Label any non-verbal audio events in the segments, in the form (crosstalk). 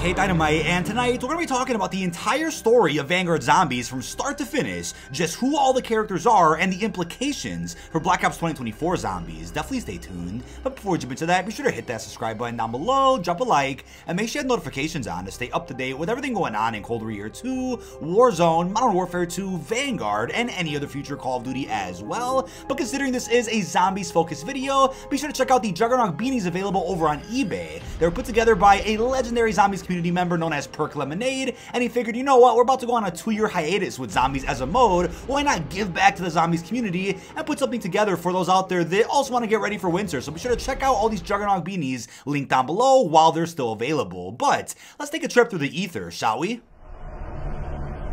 K Dynamite, and tonight we're going to be talking about the entire story of Vanguard Zombies from start to finish, just who all the characters are, and the implications for Black Ops 2024 Zombies. Definitely stay tuned. But before we jump into that, be sure to hit that subscribe button down below, drop a like, and make sure you have notifications on to stay up to date with everything going on in Cold War Year 2, Warzone, Modern Warfare 2, Vanguard, and any other future Call of Duty as well. But considering this is a zombies focused video, be sure to check out the Juggernog beanies available over on eBay. They were put together by a legendary Zombies community member known as Perk Lemonade, and he figured, you know what, we're about to go on a two-year hiatus with Zombies as a mode, why not give back to the Zombies community and put something together for those out there that also want to get ready for winter. So be sure to check out all these Juggernog beanies linked down below while they're still available. But let's take a trip through the ether, shall we?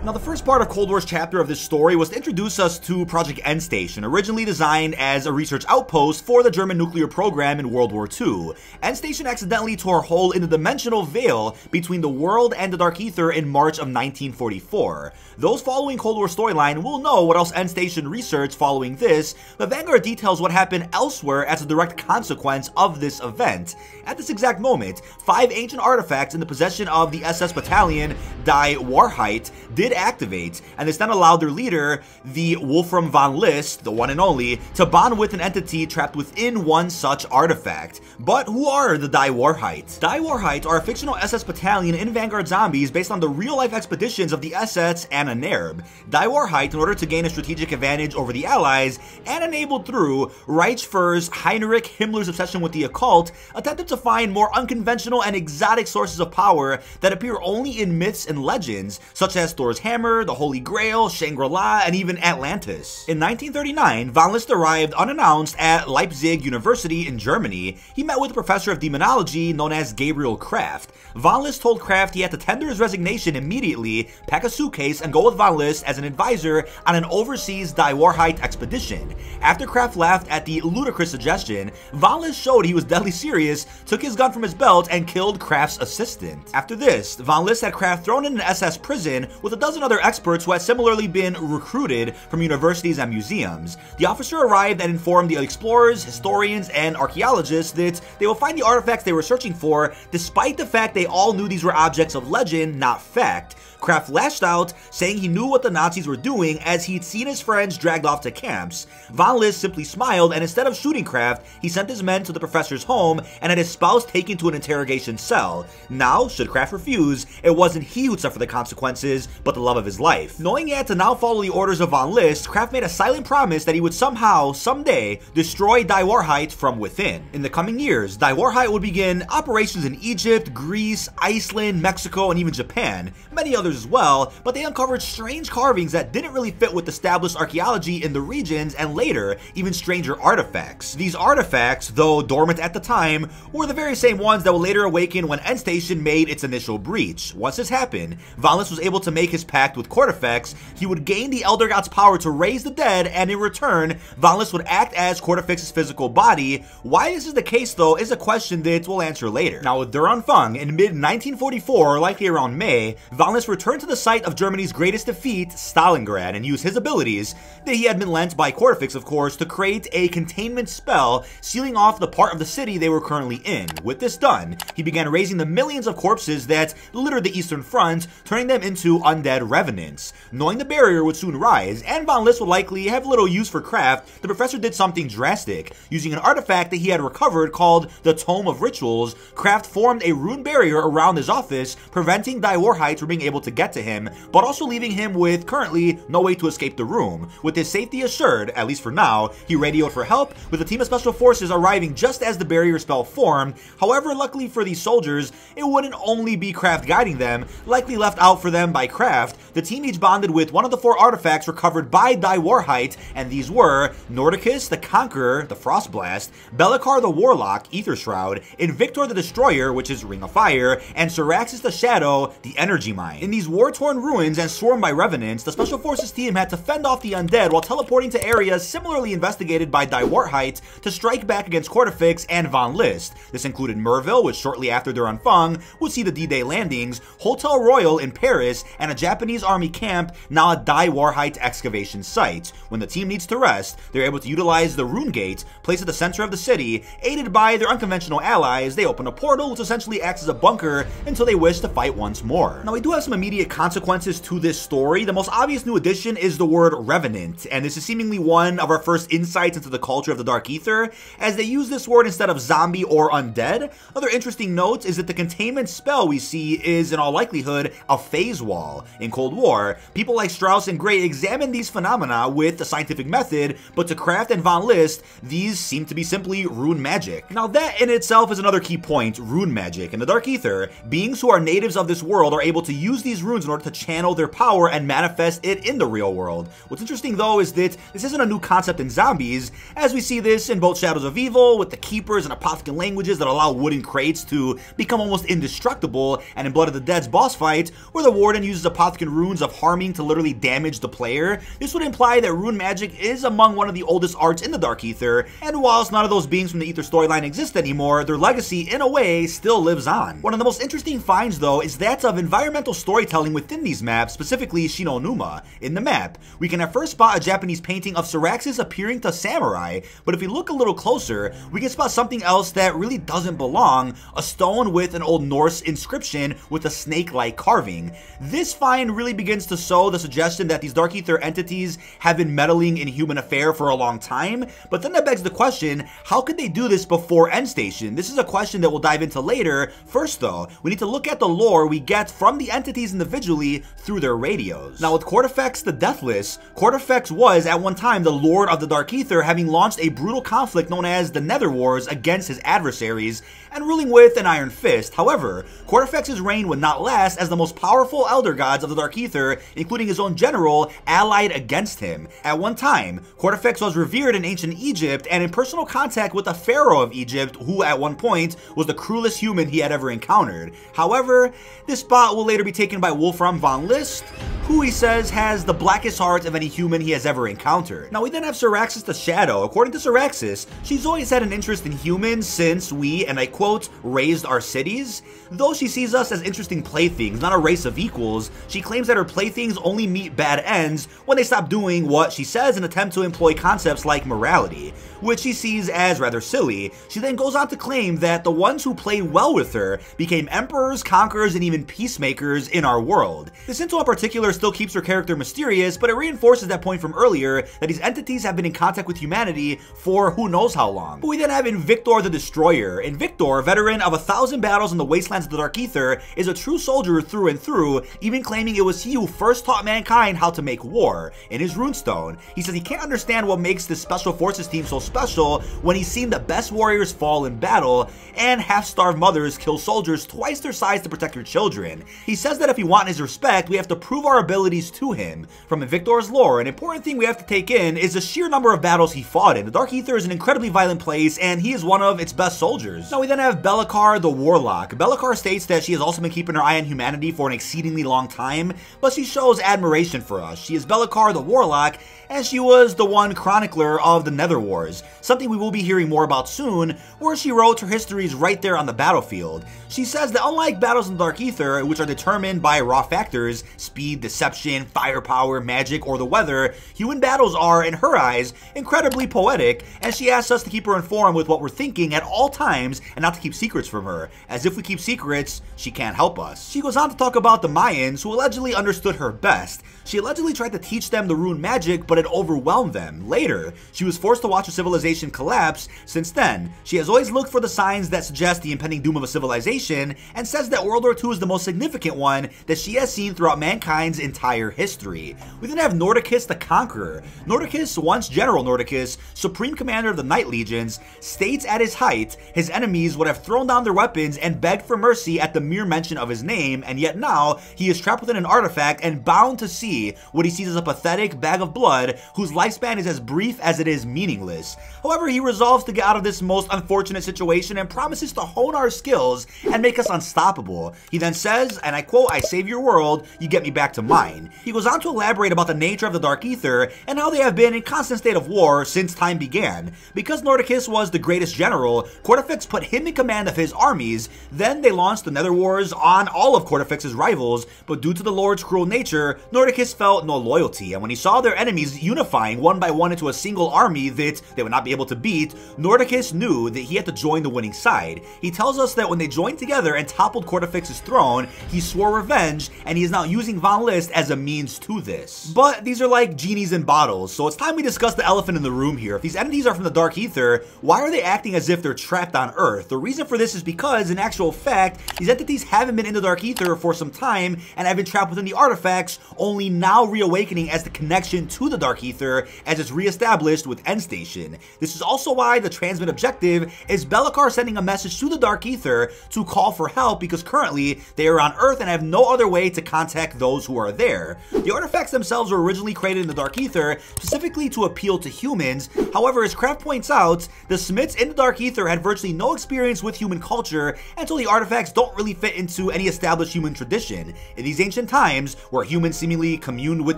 Now, the first part of Cold War's chapter of this story was to introduce us to Project Endstation, originally designed as a research outpost for the German nuclear program in World War II. Endstation accidentally tore a hole in the dimensional veil between the world and the Dark Ether in March of 1944. Those following Cold War storyline will know what else Endstation researched following this, but Vanguard details what happened elsewhere as a direct consequence of this event. At this exact moment, five ancient artifacts in the possession of the SS battalion Die Wahrheit did activate, and this then allowed their leader, the Wolfram von List, the one and only, to bond with an entity trapped within one such artifact. But who are the Die Wahrheit? Die Wahrheit are a fictional SS battalion in Vanguard Zombies based on the real-life expeditions of the SS Ahnenerbe. Die Wahrheit, in order to gain a strategic advantage over the Allies, and enabled through Reichsfuhrer's Heinrich Himmler's obsession with the occult, attempted to find more unconventional and exotic sources of power that appear only in myths and legends, such as Thor's Hammer, the Holy Grail, Shangri-La, and even Atlantis. In 1939, von List arrived unannounced at Leipzig University in Germany. He met with a professor of demonology known as Gabriel Kraft. Von List told Kraft he had to tender his resignation immediately, pack a suitcase, and go with Von List as an advisor on an overseas Die Wahrheit expedition. After Kraft laughed at the ludicrous suggestion, Von List showed he was deadly serious, took his gun from his belt, and killed Kraft's assistant. After this, Von List had Kraft thrown in an SS prison with a dozen other experts who had similarly been recruited from universities and museums. The officer arrived and informed the explorers, historians, and archaeologists that they will find the artifacts they were searching for, despite the fact they all knew these were objects of legend, not fact. Kraft lashed out, saying he knew what the Nazis were doing as he'd seen his friends dragged off to camps. Von List simply smiled, and instead of shooting Kraft, he sent his men to the professor's home and had his spouse taken to an interrogation cell. Now, should Kraft refuse, it wasn't he who'd suffer the consequences, but the love of his life. Knowing he had to now follow the orders of Von List, Kraft made a silent promise that he would somehow, someday, destroy Die Wahrheit from within. In the coming years, Die Wahrheit would begin operations in Egypt, Greece, Iceland, Mexico, and even Japan. Many other others as well, but they uncovered strange carvings that didn't really fit with established archaeology in the regions and later, even stranger artifacts. These artifacts, though dormant at the time, were the very same ones that would later awaken when End Station made its initial breach. Once this happened, List was able to make his pact with Kortifex, he would gain the Elder God's power to raise the dead, and in return, List would act as Kortifex's physical body. Why this is the case though is a question that we'll answer later. Now with Der Anfang, in mid-1944, likely around May, Von List returned to the site of Germany's greatest defeat, Stalingrad, and used his abilities, that he had been lent by Kortifex of course, to create a containment spell sealing off the part of the city they were currently in. With this done, he began raising the millions of corpses that littered the Eastern Front, turning them into undead revenants. Knowing the barrier would soon rise, and Von List would likely have little use for Kraft, the professor did something drastic. Using an artifact that he had recovered called the Tome of Rituals, Kraft formed a rune barrier around his office, preventing Wahrheit from being able to to get to him, but also leaving him with currently no way to escape the room. With his safety assured, at least for now, he radioed for help, with a team of special forces arriving just as the barrier spell formed. However, luckily for these soldiers, it wouldn't only be Kraft guiding them, likely left out for them by Kraft. The team each bonded with one of the four artifacts recovered by Die Wahrheit, and these were Nordicus the Conqueror, the Frostblast, Be'lakor the Warlock, Ether Shroud, Invictor the Destroyer, which is Ring of Fire, and Saraxis the Shadow, the Energy Mine. In these war-torn ruins and swarmed by revenants, the Special Forces team had to fend off the undead while teleporting to areas similarly investigated by Die Wahrheit to strike back against Kortifex and Von List. This included Merville, which shortly after Der Anfang would see the D-Day landings, Hotel Royal in Paris, and a Japanese army camp, now a Die Wahrheit excavation site. When the team needs to rest, they're able to utilize the rune gate, placed at the center of the city, aided by their unconventional allies, they open a portal which essentially acts as a bunker until they wish to fight once more. Now we do have some immediate consequences to this story. The most obvious new addition is the word Revenant, and this is seemingly one of our first insights into the culture of the Dark Aether, as they use this word instead of zombie or undead. Other interesting notes is that the containment spell we see is in all likelihood a phase wall. In Cold War, people like Strauss and Gray examined these phenomena with the scientific method, but to Kraft and Von List, these seem to be simply rune magic. Now that in itself is another key point, rune magic. In the Dark Aether, beings who are natives of this world are able to use these runes in order to channel their power and manifest it in the real world. What's interesting though is that this isn't a new concept in zombies, as we see this in both Shadows of Evil with the Keepers and Apothicon languages that allow wooden crates to become almost indestructible, and in Blood of the Dead's boss fight, where the Warden uses Apothicon runes of harming to literally damage the player. This would imply that rune magic is among one of the oldest arts in the Dark Aether, and whilst none of those beings from the Aether storyline exist anymore, their legacy, in a way, still lives on. One of the most interesting finds, though, is that of environmental storytelling within these maps, specifically Shi No Numa. In the map, we can at first spot a Japanese painting of Saraxis appearing to samurai, but if we look a little closer, we can spot something else that really doesn't belong, a stone with an Old Norse inscription with a snake-like carving. This find really begins to sow the suggestion that these Dark Ether entities have been meddling in human affair for a long time, but then that begs the question, how could they do this before Endstation? This is a question that we'll dive into later. First though, we need to look at the lore we get from the entities individually through their radios. Now with Kortifex the Deathless, Kortifex was at one time the Lord of the Dark Ether having launched a brutal conflict known as the Nether Wars against his adversaries and ruling with an iron fist. However, Kortifex's reign would not last as the most powerful elder gods of the Dark Aether, including his own general, allied against him. At one time, Kortifex was revered in ancient Egypt and in personal contact with the pharaoh of Egypt, who at one point was the cruelest human he had ever encountered. However, this spot will later be taken by Wolfram von List, who he says has the blackest heart of any human he has ever encountered. Now we then have Saraxis the Shadow. According to Saraxis, she's always had an interest in humans since we, and I quote, raised our cities. Though she sees us as interesting playthings, not a race of equals, she claims that her playthings only meet bad ends when they stop doing what she says and attempt to employ concepts like morality, which she sees as rather silly. She then goes on to claim that the ones who played well with her became emperors, conquerors, and even peacemakers in our world. This info in particular still keeps her character mysterious, but it reinforces that point from earlier that these entities have been in contact with humanity for who knows how long. But we then have Invictor the Destroyer. Invictor, veteran of a thousand battles in the wastelands of the Dark Ether, is a true soldier through and through, even claiming it was he who first taught mankind how to make war. In his runestone, he says he can't understand what makes this special forces team so special when he's seen the best warriors fall in battle and half-starved mothers kill soldiers twice their size to protect their children. He says that if we want his respect, we have to prove our abilities to him. From Invictor's lore, an important thing we have to take in is the sheer number of battles he fought in. The Dark Aether is an incredibly violent place, and he is one of its best soldiers. Now we then have Be'lakor the Warlock. Be'lakor states that she has also been keeping her eye on humanity for an exceedingly long time, but she shows admiration for us. She is Be'lakor the Warlock, and she was the one chronicler of the Nether Wars, something we will be hearing more about soon, where she wrote her histories right there on the battlefield. She says that unlike battles in the Dark Aether, which are determined by raw factors, speed, deception, firepower, magic, or the weather, human battles are, in her eyes, incredibly poetic, and she asks us to keep her informed with what we're thinking at all times and not to keep secrets from her, as if we keep secrets, she can't help us. She goes on to talk about the Mayans, who allegedly understood her best. She allegedly tried to teach them the rune magic, but it overwhelmed them. Later, she was forced to watch a civilization collapse. Since then, she has always looked for the signs that suggest the impending doom of a civilization, and says that World War II is the most significant one that she has seen throughout mankind's entire history. We then have Nordicus the Conqueror. Nordicus, once General Nordicus, Supreme Commander of the Night Legions, states at his height, his enemies would have thrown down their weapons and begged for mercy at the mere mention of his name, and yet now, he is trapped within an artifact and bound to see what he sees as a pathetic bag of blood whose lifespan is as brief as it is meaningless. However, he resolves to get out of this most unfortunate situation and promises to hone our skills and make us unstoppable. He then says, and I quote, I save your world, you get me back to mine. He goes on to elaborate about the nature of the Dark Aether and how they have been in constant state of war since time began. Because Nordicus was the greatest general, Kortifex put him in command of his armies, then they launched the Nether Wars on all of Kortifex's rivals, but due to the Lord's cruel nature, Nordicus felt no loyalty, and when he saw their enemies unifying one by one into a single army that they would not be able to beat, Nordicus knew that he had to join the winning side. He tells us that when they joined together and toppled Kortifex's throne, he swore revenge, and he is now using Von List as a means to this. But these are like genies in bottles, so it's time we discuss the elephant in the room here. If these entities are from the Dark Aether, why are they acting as if they're trapped on Earth? The reason for this is because, in actual fact, these entities haven't been in the Dark Aether for some time and have been trapped within the artifacts, only now reawakening as the connection to the Dark Aether as it's reestablished with Endstation. This is also why the transmit objective is Be'lakor sending a message to the Dark Aether to call for help because currently they are on Earth and have no other way to contact those who are there. The artifacts themselves were originally created in the Dark Aether specifically to appeal to humans. However, as Kraft points out, the Smiths in the Dark Aether had virtually no experience with human culture, and so the artifacts don't really fit into any established human tradition. In these ancient times, where humans seemingly communed with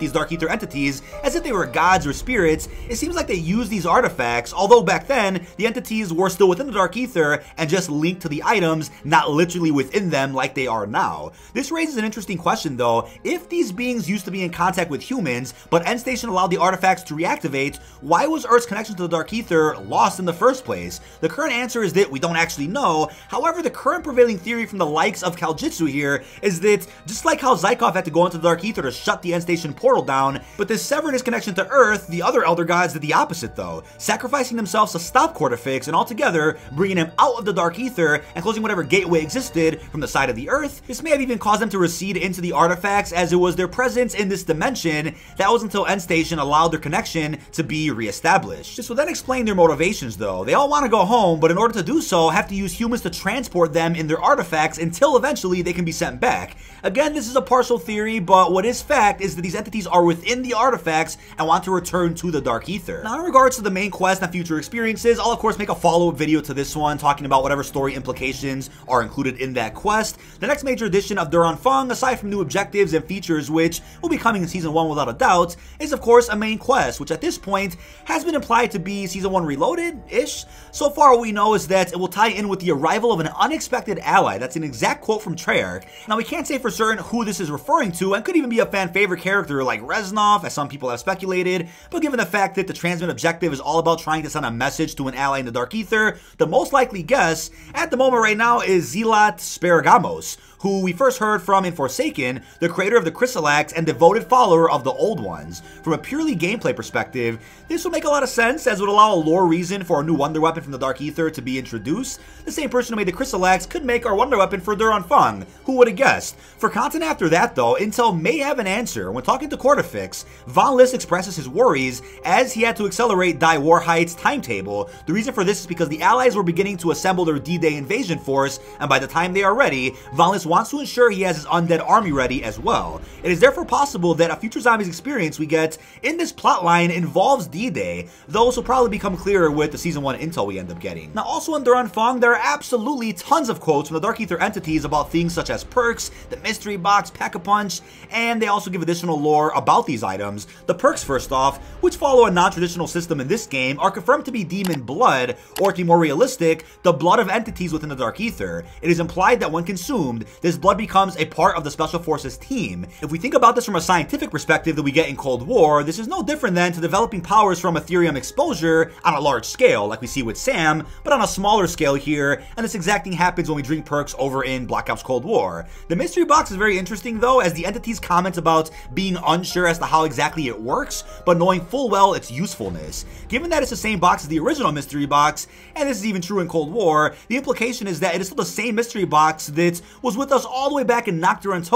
these Dark Aether entities as if they were gods or spirits, it seems like they used these artifacts, although back then, the entities were still within the Dark Aether and just linked to the items, not literally within them like they are now. This raises an interesting question though, if these beings used to be in contact with humans, but Endstation allowed the artifacts to reactivate, why was Earth's connection to the Dark Aether lost in the first place? The current answer is that we don't actually know, however the current prevailing theory from the likes of Kaljitsu here is that just like how Zykov had to go into the Dark Aether to shut the Endstation portal down, but this severed his connection to Earth, the other Elder Gods did the opposite though, sacrificing themselves to stop Kortifex and altogether bringing him out of the Dark Ether and closing whatever gateway existed from the side of the Earth. This may have even caused them to recede into the artifacts as it was their presence in this dimension that was until End Station allowed their connection to be reestablished. This will then explain their motivations though. They all want to go home, but in order to do so, have to use humans to transport them in their artifacts until eventually they can be sent back. Again, this is a partial theory, but what is fact is that these entities are within the artifacts and want to return to the Dark Ether. Now, in regards to the main quest future experiences, I'll of course make a follow-up video to this one talking about whatever story implications are included in that quest. The next major addition of Der Anfang, aside from new objectives and features which will be coming in Season 1 without a doubt, is of course a main quest, which at this point has been implied to be Season 1 Reloaded-ish. So far what we know is that it will tie in with the arrival of an unexpected ally. That's an exact quote from Treyarch. Now we can't say for certain who this is referring to and could even be a fan favorite character like Reznov, as some people have speculated, but given the fact that the transmit objective is all about trying to send a message to an ally in the Dark Ether? the most likely guess at the moment right now is Zealot Sparagamos, who we first heard from in Forsaken, the creator of the Chrysalix and devoted follower of the Old Ones. From a purely gameplay perspective, this would make a lot of sense as it would allow a lore reason for a new wonder weapon from the Dark Aether to be introduced. The same person who made the Chrysalix could make our wonder weapon for Der Anfang. Who would have guessed? For content after that though, Intel may have an answer. When talking to Kortifex, Von List expresses his worries as he had to accelerate Die Wahrheit's timetable. The reason for this is because the Allies were beginning to assemble their D-Day invasion force, and by the time they are ready, Von wants to ensure he has his undead army ready as well. It is therefore possible that a future Zombies experience we get in this plotline involves D-Day, though this will probably become clearer with the Season 1 intel we end up getting. Now also in Der Anfang, there are absolutely tons of quotes from the Dark Ether entities about things such as perks, the mystery box, Pack-a-Punch, and they also give additional lore about these items. The perks first off, which follow a non-traditional system in this game, are confirmed to be demon blood, or to be more realistic, the blood of entities within the Dark Ether. It is implied that when consumed, this blood becomes a part of the Special Forces team. If we think about this from a scientific perspective that we get in Cold War, this is no different than to developing powers from Aetherium exposure on a large scale, like we see with Sam, but on a smaller scale here, and this exact thing happens when we drink perks over in Black Ops Cold War. The mystery box is very interesting though, as the entities comment about being unsure as to how exactly it works, but knowing full well its usefulness. Given that it's the same box as the original mystery box, and this is even true in Cold War, the implication is that it is still the same mystery box that was with us all the way back in Nacht der and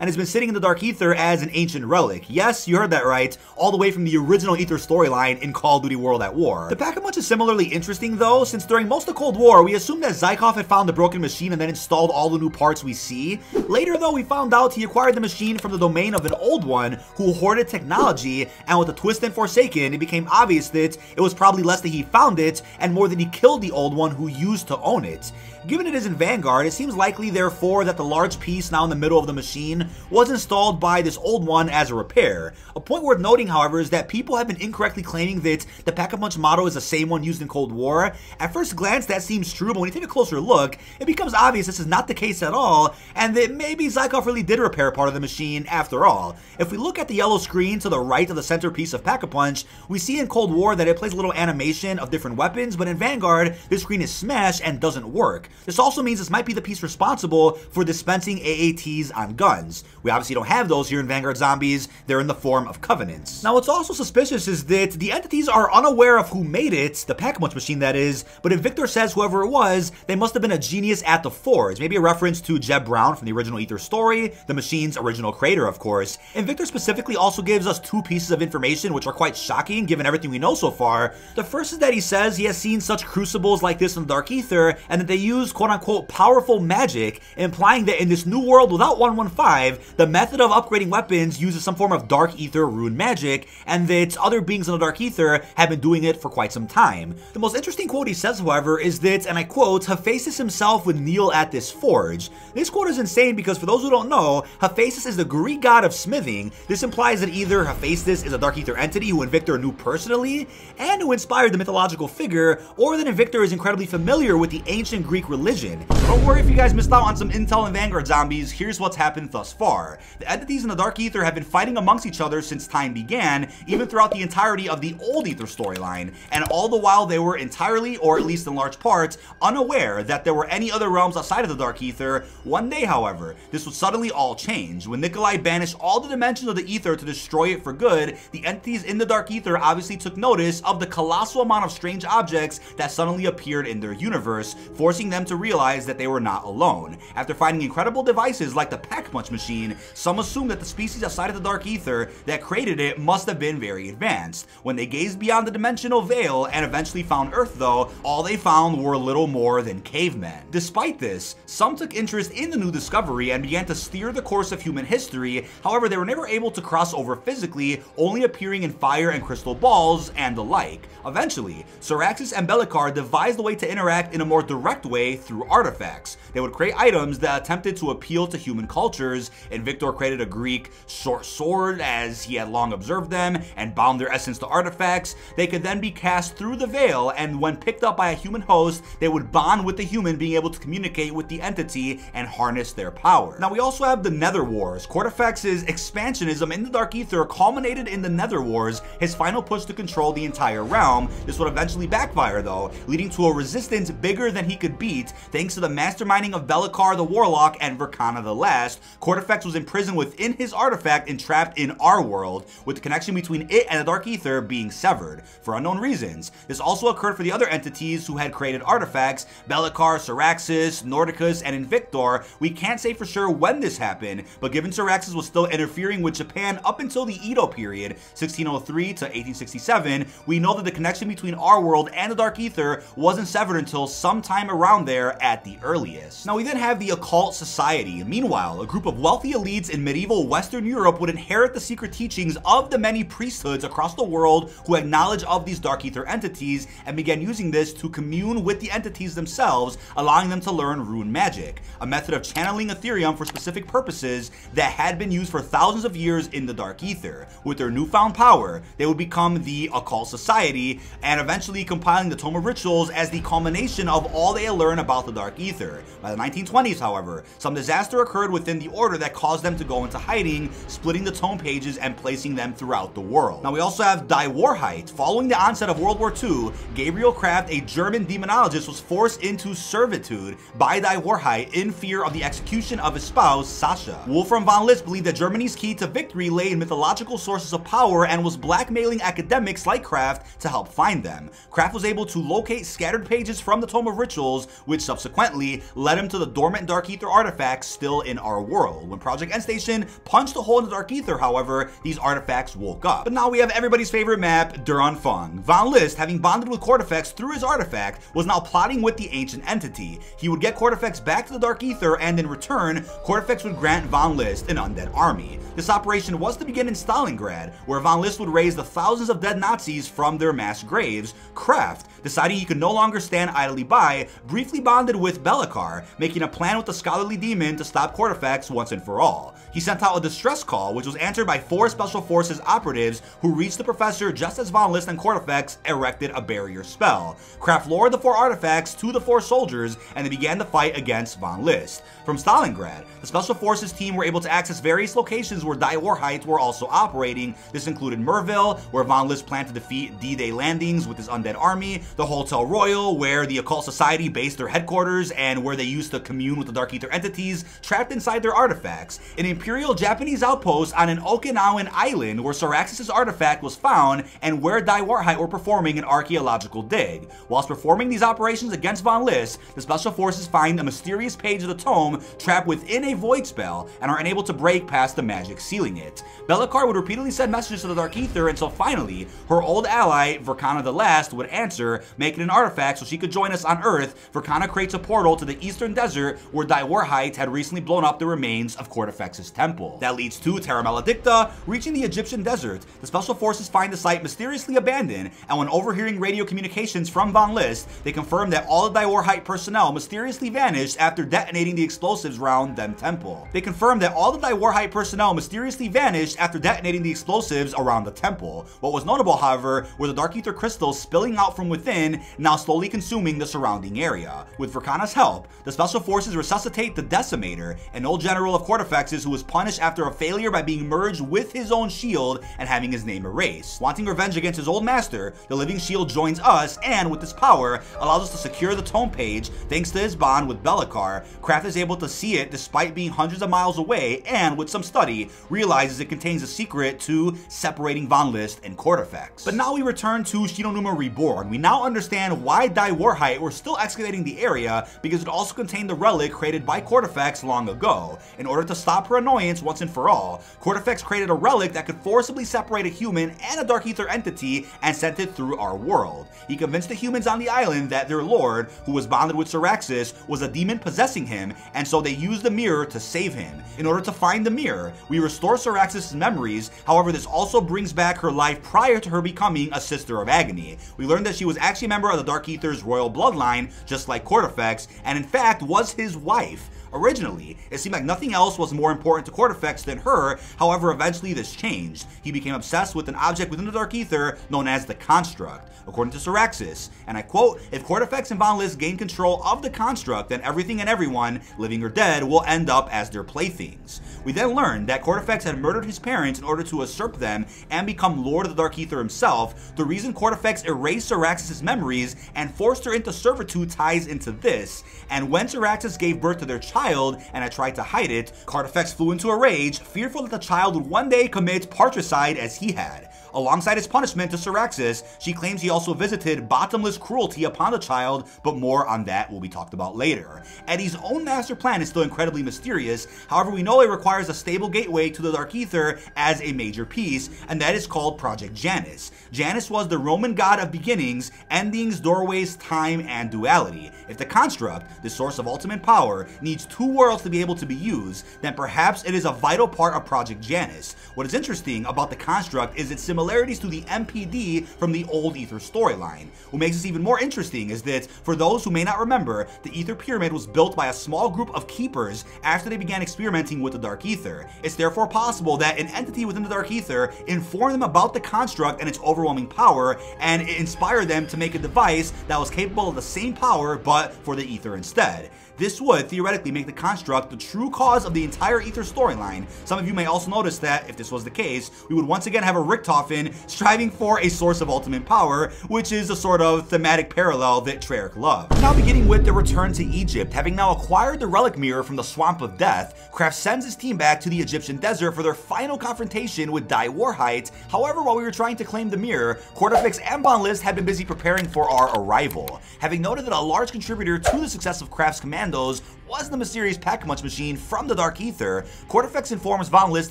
has been sitting in the Dark Ether as an ancient relic. Yes, you heard that right, all the way from the original Ether storyline in Call of Duty World at War. The Pack-a-Punch is similarly interesting though, since during most of the Cold War, we assumed that Zykov had found the broken machine and then installed all the new parts we see. Later though, we found out he acquired the machine from the domain of an old one who hoarded technology, and with the twist in Forsaken, it became obvious that it was probably less that he found it, and more that he killed the old one who used to own it. Given it is in Vanguard, it seems likely therefore that the large piece now in the middle of the machine was installed by this old one as a repair. A point worth noting, however, is that people have been incorrectly claiming that the Pack-a-Punch motto is the same one used in Cold War. At first glance, that seems true, but when you take a closer look, it becomes obvious this is not the case at all, and that maybe Zykov really did repair part of the machine after all. If we look at the yellow screen to the right of the centerpiece of Pack-a-Punch, we see in Cold War that it plays a little animation of different weapons, but in Vanguard, this screen is smashed and doesn't work. This also means this might be the piece responsible for dispensing AATs on guns. We obviously don't have those here in Vanguard Zombies, they're in the form of Covenants. Now what's also suspicious is that the entities are unaware of who made it, the Pack-a-Punch machine that is, but Invictor says whoever it was, they must have been a genius at the forge, maybe a reference to Jeb Brown from the original Ether story, the machine's original creator of course, Invictor specifically also gives us two pieces of information which are quite shocking given everything we know so far. The first is that he says he has seen such crucibles like this in the Dark Ether, and that they use quote-unquote powerful magic, implying that in this new world without 115, the method of upgrading weapons uses some form of Dark ether rune magic, and that other beings in the Dark ether have been doing it for quite some time. The most interesting quote he says, however, is that, and I quote, Hephaestus himself would kneel at this forge. This quote is insane because for those who don't know, Hephaestus is the Greek god of smithing. This implies that either Hephaestus is a Dark ether entity who Invictor knew personally, and who inspired the mythological figure, or that Invictor is incredibly familiar with the ancient Greek religion. Don't worry if you guys missed out on some intel and Vanguard zombies, here's what's happened thus far. The entities in the Dark Aether have been fighting amongst each other since time began, even throughout the entirety of the Old Aether storyline, and all the while they were entirely, or at least in large part, unaware that there were any other realms outside of the Dark Aether. One day, however, this would suddenly all change. When Nikolai banished all the dimensions of the Aether to destroy it for good, the entities in the Dark Aether obviously took notice of the colossal amount of strange objects that suddenly appeared in their universe, forcing them to realize that they were not alone. After finding incredible devices like the Pack-Punch machine, some assumed that the species outside of the Dark Aether that created it must have been very advanced. When they gazed beyond the dimensional veil and eventually found Earth though, all they found were little more than cavemen. Despite this, some took interest in the new discovery and began to steer the course of human history, however they were never able to cross over physically, only appearing in fire and crystal balls and the like. Eventually, Saraxis and Be'lakor devised a way to interact in a more direct way through artifacts. They would create items that attempted to appeal to human cultures, Invictor created a Greek sword as he had long observed them and bound their essence to artifacts. They could then be cast through the veil, and when picked up by a human host, they would bond with the human, being able to communicate with the entity and harness their power. Now, we also have the Nether Wars. Kortifex's expansionism in the Dark Aether culminated in the Nether Wars, his final push to control the entire realm. This would eventually backfire, though, leading to a resistance bigger than he could beat, thanks to the masterminding of Be'lakor the Warlock and Verkana the Last. Kortifex was imprisoned within his artifact and trapped in our world, with the connection between it and the Dark Aether being severed, for unknown reasons. This also occurred for the other entities who had created artifacts, Be'lakor, Saraxis, Nordicus, and Invictor. We can't say for sure when this happened, but given Saraxis was still interfering with Japan up until the Edo period, 1603 to 1867, we know that the connection between our world and the Dark Aether wasn't severed until sometime around there at the earliest. Now we then have the Occult Society. Meanwhile, a group of wealthy elites in medieval Western Europe would inherit the secret teachings of the many priesthoods across the world who had knowledge of these Dark ether entities and began using this to commune with the entities themselves, allowing them to learn rune magic, a method of channeling Aetherium for specific purposes that had been used for thousands of years in the Dark ether. With their newfound power, they would become the Occult Society, and eventually compiling the Tome of Rituals as the culmination of all they had learned about the Dark Aether. By the 1920s, however, some disaster occurred within the Order that caused them to go into hiding, splitting the tome pages and placing them throughout the world. Now we also have Die Wahrheit. Following the onset of World War II, Gabriel Kraft, a German demonologist, was forced into servitude by Die Warheit in fear of the execution of his spouse, Sasha. Wolfram von List believed that Germany's key to victory lay in mythological sources of power and was blackmailing academics like Kraft to help find them. Kraft was able to locate scattered pages from the Tome of Rituals, which subsequently led him to the dormant Dark Aether artifacts still in our world. When Project Endstation punched a hole in the Dark Aether, however, these artifacts woke up. But now we have everybody's favorite map, Der Anfang. Von List, having bonded with Kortifex through his artifact, was now plotting with the ancient entity. He would get Kortifex back to the Dark Aether, and in return, Kortifex would grant Von List an undead army. This operation was to begin in Stalingrad, where Von List would raise the thousands of dead Nazis from their mass graves. Kraft, deciding he could no longer stand idly by, briefly previously bonded with Be'lakor, making a plan with the scholarly demon to stop Kortifex once and for all. He sent out a distress call, which was answered by four Special Forces operatives who reached the professor just as Von List and Kortifex erected a barrier spell. Kraft lured the four artifacts to the four soldiers, and they began the fight against Von List. From Stalingrad, the Special Forces team were able to access various locations where Die Wahrheit were also operating. This included Merville, where Von List planned to defeat D-Day landings with his undead army, the Hotel Royal, where the Occult Society based their headquarters and where they used to commune with the Dark Ether entities trapped inside their artifacts, an Imperial Japanese outpost on an Okinawan island where Saraxis' artifact was found and where Die Wahrheit were performing an archaeological dig. Whilst performing these operations against Von List, the Special Forces find a mysterious page of the tome trapped within a void spell and are unable to break past the magic sealing it. Be'lakor would repeatedly send messages to the Dark Ether until finally, her old ally, Verkana the Last, would answer, making an artifact so she could join us on Earth. Verkana creates a portal to the Eastern Desert where Die Wahrheit had recently blown up the remains of Kortifex's temple. That leads to Terra Maledicta, reaching the Egyptian desert. The Special Forces find the site mysteriously abandoned, and when overhearing radio communications from Von List, they confirm that all the Die Wahrheit personnel mysteriously vanished after detonating the explosives around them temple. They confirm that all the Die Wahrheit personnel mysteriously vanished after detonating the explosives around the temple. What was notable, however, were the Dark Ether crystals spilling out from within, now slowly consuming the surrounding area. With Verkana's help, the Special Forces resuscitate the Decimator, an old general of Kortifex's who was punished after a failure by being merged with his own shield and having his name erased. Wanting revenge against his old master, the Living Shield joins us and, with this power, allows us to secure the tome page thanks to his bond with Be'lakor. Kraft is able to see it despite being hundreds of miles away and, with some study, realizes it contains a secret to separating Von List and Kortifex. But now we return to Shi No Numa Reborn. We now understand why Die Wahrheit were still excavating the area because it also contained the relic created by Kortifex long ago. In order to stop her annoyance once and for all, Kortifex created a relic that could forcibly separate a human and a Dark Ether entity and sent it through our world. He convinced the humans on the island that their lord, who was bonded with Saraxis, was a demon possessing him and so they used the mirror to save him. In order to find the mirror, we restore Saraxis' memories, however this also brings back her life prior to her becoming a Sister of Agony. We learned that she was actually a member of the Dark Ether's royal bloodline, just like Kortifex, and in fact was his wife. Originally, it seemed like nothing else was more important to Kortifex than her, however eventually this changed. He became obsessed with an object within the Dark Ether known as the Construct. According to Saraxis, and I quote, if Kortifex and Von gain control of the Construct, then everything and everyone, living or dead, will end up as their playthings. We then learned that Kortifex had murdered his parents in order to usurp them and become Lord of the Dark Ether himself. The reason Kortifex erased Saraxis' memories and forced her into servitude ties into this, and when Saraxis gave birth to their child, child and I tried to hide it, Kortifex flew into a rage, fearful that the child would one day commit partricide as he had. Alongside his punishment to Saraxis, she claims he also visited bottomless cruelty upon the child, but more on that will be talked about later. Eddie's own master plan is still incredibly mysterious, however we know it requires a stable gateway to the Dark Ether as a major piece, and that is called Project Janus. Janus was the Roman god of beginnings, endings, doorways, time, and duality. If the construct, the source of ultimate power, needs two worlds to be able to be used, then perhaps it is a vital part of Project Janus. What is interesting about the construct is its similarity similarities to the MPD from the old Ether storyline. What makes this even more interesting is that, for those who may not remember, the Ether Pyramid was built by a small group of keepers after they began experimenting with the Dark Ether. It's therefore possible that an entity within the Dark Ether informed them about the construct and its overwhelming power, and it inspired them to make a device that was capable of the same power but for the Ether instead. This would theoretically make the construct the true cause of the entire Ether storyline. Some of you may also notice that, if this was the case, we would once again have a Richtofen striving for a source of ultimate power, which is a sort of thematic parallel that Treyarch loved. Now beginning with the return to Egypt, having now acquired the Relic Mirror from the Swamp of Death, Kraft sends his team back to the Egyptian desert for their final confrontation with Die Wahrheit. However, while we were trying to claim the mirror, Kortifex and Von List had been busy preparing for our arrival. Having noted that a large contributor to the success of Kraft's command Was the mysterious Pack-a-Punch machine from the Dark Ether, Kortifex informs Von List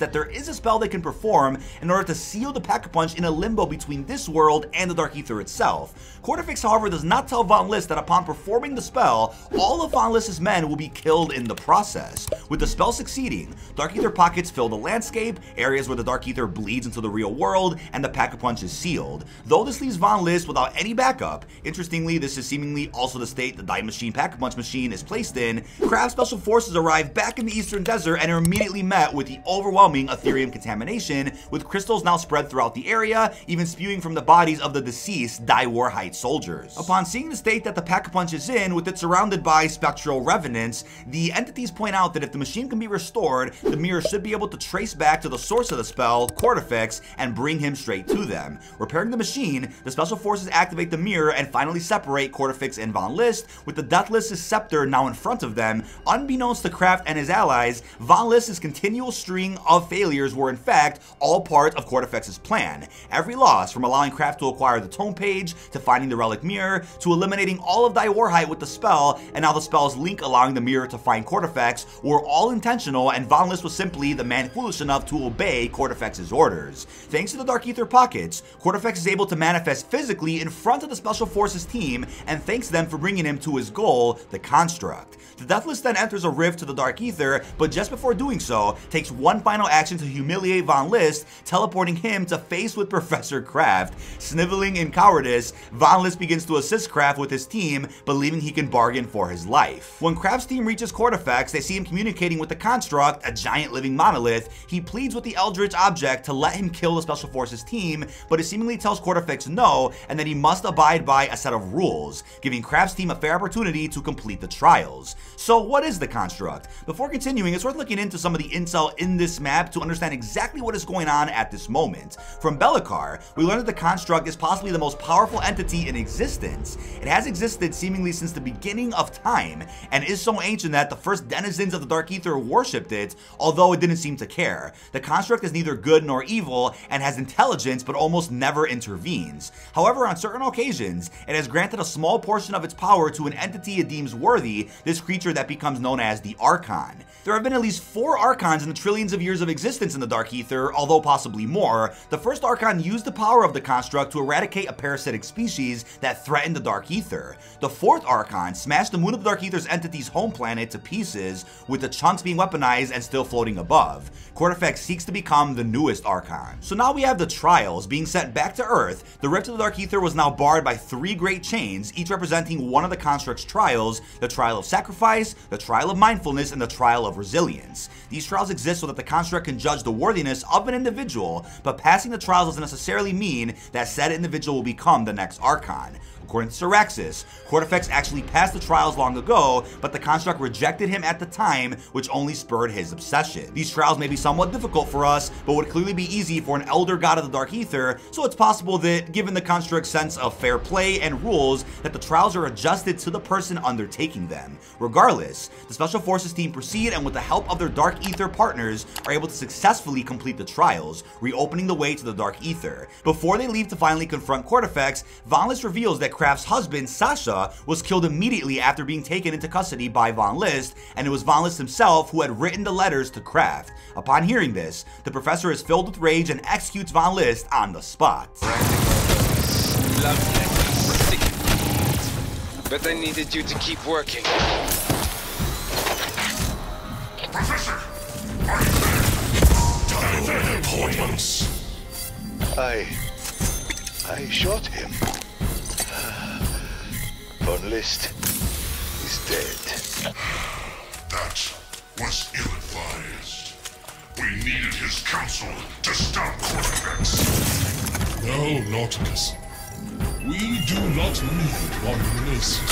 that there is a spell they can perform in order to seal the Pack-a-Punch in a limbo between this world and the Dark Ether itself. Kortifex, however, does not tell Von List that upon performing the spell, all of Von men will be killed in the process. With the spell succeeding, Dark Ether pockets fill the landscape, areas where the Dark Ether bleeds into the real world, and the Pack-a-Punch is sealed. Though this leaves Von List without any backup, interestingly, this is seemingly also the state the Die Machine Pack-a-Punch machine is placed in, Kraft Special Forces arrive back in the Eastern Desert and are immediately met with the overwhelming Aetherium contamination, with crystals now spread throughout the area, even spewing from the bodies of the deceased Die Wahrheit soldiers. Upon seeing the state that the Pack-a-Punch is in, with it surrounded by spectral revenants, the entities point out that if the machine can be restored, the mirror should be able to trace back to the source of the spell, Kortifex, and bring him straight to them. Repairing the machine, the Special Forces activate the mirror and finally separate Kortifex and Von List, with the Deathless's scepter now in front of them. Unbeknownst to Kraft and his allies, Von List's continual string of failures were in fact all part of Kortifex's plan. Every loss, from allowing Kraft to acquire the tome page, to finding the relic mirror, to eliminating all of Wahrheit with the spell, and now the spell's link allowing the mirror to find Kortifex, were all intentional and Von List was simply the man foolish enough to obey Kortifex's orders. Thanks to the Dark Ether pockets, Kortifex is able to manifest physically in front of the Special Forces team and thanks them for bringing him to his goal, the Construct. The Deathless then enters a rift to the Dark Ether, but just before doing so, takes one final action to humiliate Von List, teleporting him to face with (laughs) Professor Kraft. Sniveling in cowardice, Von List begins to assist Kraft with his team, believing he can bargain for his life. When Kraft's team reaches Kortifex, they see him communicating with the Construct, a giant living monolith. He pleads with the Eldritch object to let him kill the Special Forces team, but it seemingly tells Kortifex no, and that he must abide by a set of rules, giving Kraft's team a fair opportunity to complete the trials. So what is the Construct? Before continuing, it's worth looking into some of the intel in this map to understand exactly what is going on at this moment. From Be'lakor, we learned that the Construct is possibly the most powerful entity in existence. It has existed seemingly since the beginning of time, and is so ancient that the first denizens of the Dark Ether worshipped it, although it didn't seem to care. The Construct is neither good nor evil, and has intelligence but almost never intervenes. However, on certain occasions, it has granted a small portion of its power to an entity it deems worthy, this creature that becomes known as the Archon. There have been at least four Archons in the trillions of years of existence in the Dark Ether, although possibly more. The first Archon used the power of the construct to eradicate a parasitic species that threatened the Dark Ether. The fourth Archon smashed the moon of the Dark Ether's entity's home planet to pieces, with the chunks being weaponized and still floating above. Kortifex seeks to become the newest Archon. So now we have the Trials being sent back to Earth. The rift of the Dark Ether was now barred by three great chains, each representing one of the construct's trials, the Trial of Sacrifice, the Trial of Mindfulness, and the Trial of Resilience. These trials exist so that the construct can judge the worthiness of an individual, but passing the trials doesn't necessarily mean that said individual will become the next Archon. According to Saraxis, Kortifex actually passed the trials long ago, but the construct rejected him at the time, which only spurred his obsession. These trials may be somewhat difficult for us, but would clearly be easy for an elder god of the Dark Ether, so it's possible that, given the construct's sense of fair play and rules, that the trials are adjusted to the person undertaking them. Regardless, the Special Forces team proceed and with the help of their Dark Ether partners, are able to successfully complete the trials, reopening the way to the Dark Ether. Before they leave to finally confront Kortifex, Von List reveals that Kraft's husband, Sasha, was killed immediately after being taken into custody by Von List, and it was Von List himself who had written the letters to Kraft. Upon hearing this, the professor is filled with rage and executes Von List on the spot. But I needed you to keep working. Professor! Double appointments. I... I shot him. Von List is dead. That was ill-advised. We needed his counsel to stop Cortex. No, Nordicus. We do not need one list.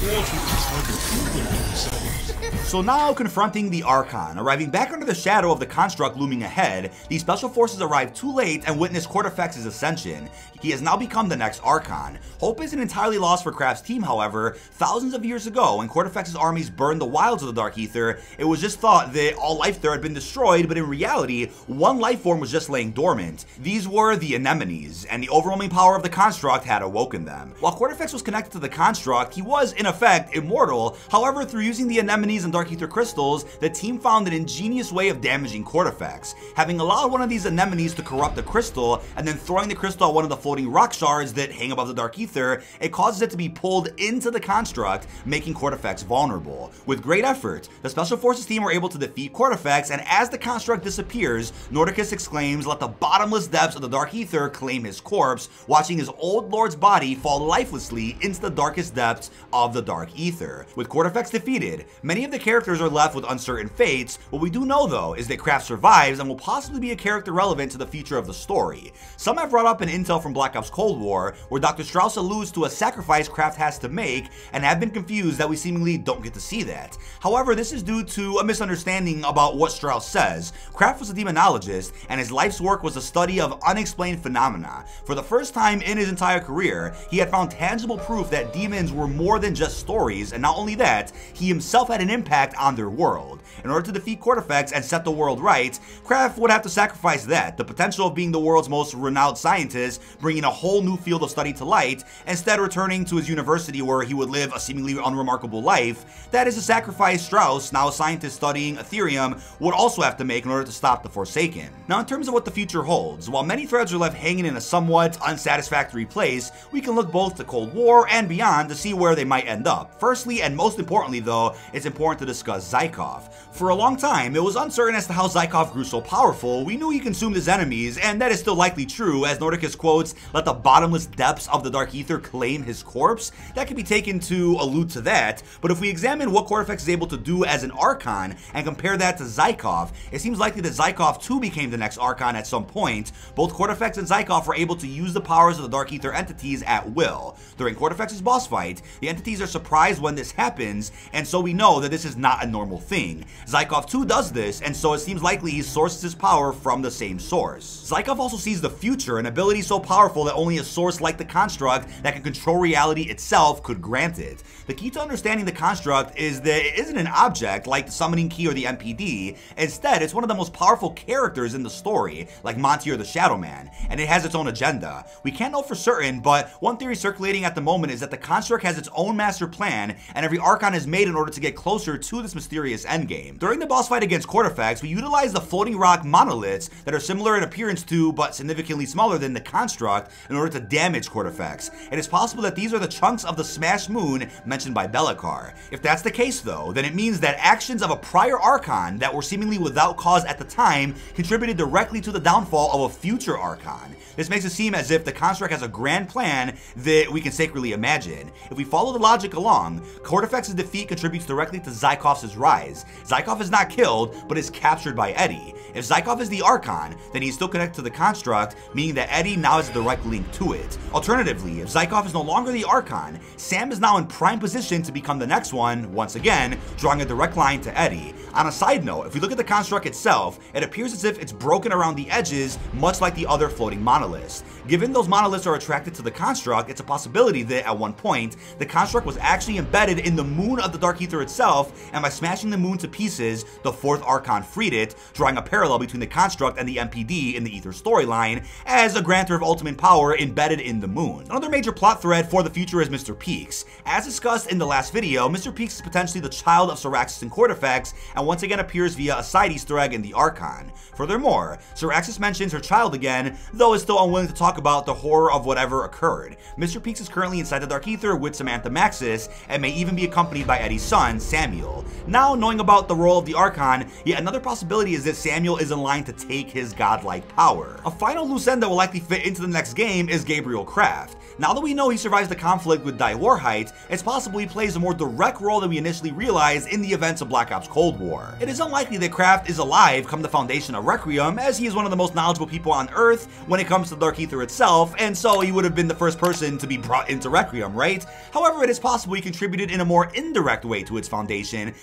Mortals have proven themselves So now, confronting the Archon, arriving back under the shadow of the construct looming ahead, the Special Forces arrive too late and witness Kortifex's ascension. He has now become the next Archon. Hope isn't entirely lost for Kraft's team, however. Thousands of years ago, when Kortifex's armies burned the wilds of the Dark Aether, it was just thought that all life there had been destroyed, but in reality, one life form was just laying dormant. These were the Anemones, and the overwhelming power of the construct had awoken them. While Kortifex was connected to the construct, he was, in effect, immortal. However, through using the Anemones and Dark Aether crystals, the team found an ingenious way of damaging Kortifex. Having allowed one of these Anemones to corrupt the crystal, and then throwing the crystal at one of the floating rock shards that hang above the Dark Aether, it causes it to be pulled into the construct, making Kortifex vulnerable. With great effort, the Special Forces team were able to defeat Kortifex, and as the construct disappears, Nordicus exclaims, let the bottomless depths of the Dark Aether claim his corpse, watching his old lord's body fall lifelessly into the darkest depths of the Dark Aether. With Kortifex defeated, many of the characters are left with uncertain fates. What we do know though is that Kraft survives and will possibly be a character relevant to the future of the story. Some have brought up an intel from Black Ops Cold War where Dr. Strauss alludes to a sacrifice Kraft has to make and have been confused that we seemingly don't get to see that. However, this is due to a misunderstanding about what Strauss says. Kraft was a demonologist and his life's work was a study of unexplained phenomena. For the first time in his entire career, he had found tangible proof that demons were more than just stories, and not only that, he himself had an impact on their world. In order to defeat Kortifex and set the world right, Kraft would have to sacrifice that, the potential of being the world's most renowned scientist, bringing a whole new field of study to light, instead returning to his university where he would live a seemingly unremarkable life. That is a sacrifice Strauss, now a scientist studying Aetherium, would also have to make in order to stop the Forsaken. Now in terms of what the future holds, while many threads are left hanging in a somewhat unsatisfactory place, we can look both to Cold War and beyond to see where they might end up. Firstly, and most importantly though, it's important to discuss Zykov. For a long time, it was uncertain as to how Zykov grew so powerful. We knew he consumed his enemies, and that is still likely true, as Nordicus quotes, let the bottomless depths of the Dark Aether claim his corpse. That can be taken to allude to that, but if we examine what Kortifex is able to do as an Archon and compare that to Zykov, it seems likely that Zykov too became the next Archon at some point. Both Kortifex and Zykov were able to use the powers of the Dark Aether entities at will. During Kortifex's boss fight, the entities are surprised when this happens, and so we know that this is not a normal thing. Zykov too does this, and so it seems likely he sources his power from the same source. Zykov also sees the future, an ability so powerful that only a source like the construct that can control reality itself could grant it. The key to understanding the construct is that it isn't an object like the summoning key or the MPD. Instead, it's one of the most powerful characters in the story, like Monty or the Shadow Man, and it has its own agenda. We can't know for certain, but one theory circulating at the moment is that the construct has its own master plan, and every Archon is made in order to get closer to this mysterious endgame. During the boss fight against Kortifex, we utilize the floating rock monoliths that are similar in appearance to, but significantly smaller than the construct, in order to damage Kortifex. It is possible that these are the chunks of the smashed moon mentioned by Be'lakor. If that's the case though, then it means that actions of a prior Archon that were seemingly without cause at the time contributed directly to the downfall of a future Archon. This makes it seem as if the construct has a grand plan that we can sacredly imagine. If we follow the logic along, Kortifex's defeat contributes directly to Zykov's rise. Zykov is not killed, but is captured by Eddie. If Zykov is the Archon, then he's still connected to the construct, meaning that Eddie now has a direct link to it. Alternatively, if Zykov is no longer the Archon, Sam is now in prime position to become the next one, once again, drawing a direct line to Eddie. On a side note, if we look at the construct itself, it appears as if it's broken around the edges, much like the other floating monoliths. Given those monoliths are attracted to the construct, it's a possibility that at one point, the construct was actually embedded in the moon of the Dark Aether itself, and by smashing the moon to pieces, the fourth Archon freed it, drawing a parallel between the construct and the MPD in the Aether storyline, as a grantor of ultimate power embedded in the moon. Another major plot thread for the future is Mr. Peeks. As discussed in the last video, Mr. Peeks is potentially the child of Saraxis and Kortifex, and once again appears via a side Easter egg in the Archon. Furthermore, Saraxis mentions her child again, though is still unwilling to talk about the horror of whatever occurred. Mr. Peeks is currently inside the Dark Aether with Samantha Maxis, and may even be accompanied by Eddie's son, Samuel. Now, knowing about the role of the Archon, yet another possibility is that Samuel is in line to take his godlike power. A final loose end that will likely fit into the next game is Gabriel Kraft. Now that we know he survives the conflict with Die Wahrheit, it's possible he plays a more direct role than we initially realized in the events of Black Ops Cold War. It is unlikely that Kraft is alive come the foundation of Requiem, as he is one of the most knowledgeable people on Earth when it comes to Dark Aether itself, and so he would have been the first person to be brought into Requiem, right? However, it is possible he contributed in a more indirect way to its foundation,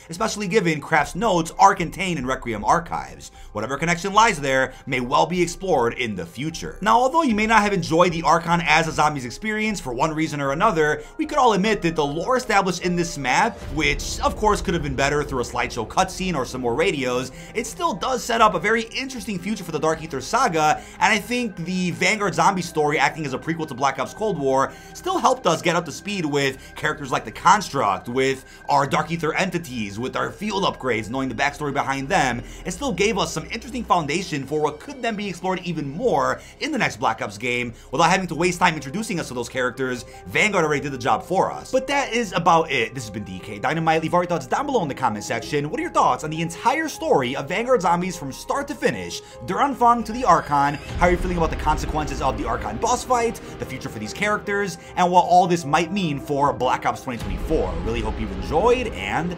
especially given Kraft's notes are contained in Requiem archives. Whatever connection lies there may well be explored in the future. Now, although you may not have enjoyed the Archon as a zombies experience for one reason or another, we could all admit that the lore established in this map, which of course could have been better through a slideshow cutscene or some more radios, it still does set up a very interesting future for the Dark Aether saga, and I think the Vanguard zombie story acting as a prequel to Black Ops Cold War still helped us get up to speed with characters like the Construct, with our Dark Aether entities, with our field upgrades, knowing the backstory behind them. It still gave us some interesting foundation for what could then be explored even more in the next Black Ops game without having to waste time introducing us to those characters. Vanguard already did the job for us. But that is about it. This has been DK Dynamite. Leave your thoughts down below in the comment section. What are your thoughts on the entire story of Vanguard Zombies from start to finish, Der Anfang to the Archon? How are you feeling about the consequences of the Archon boss fight, the future for these characters, and what all this might mean for Black Ops 2024? Really hope you've enjoyed, and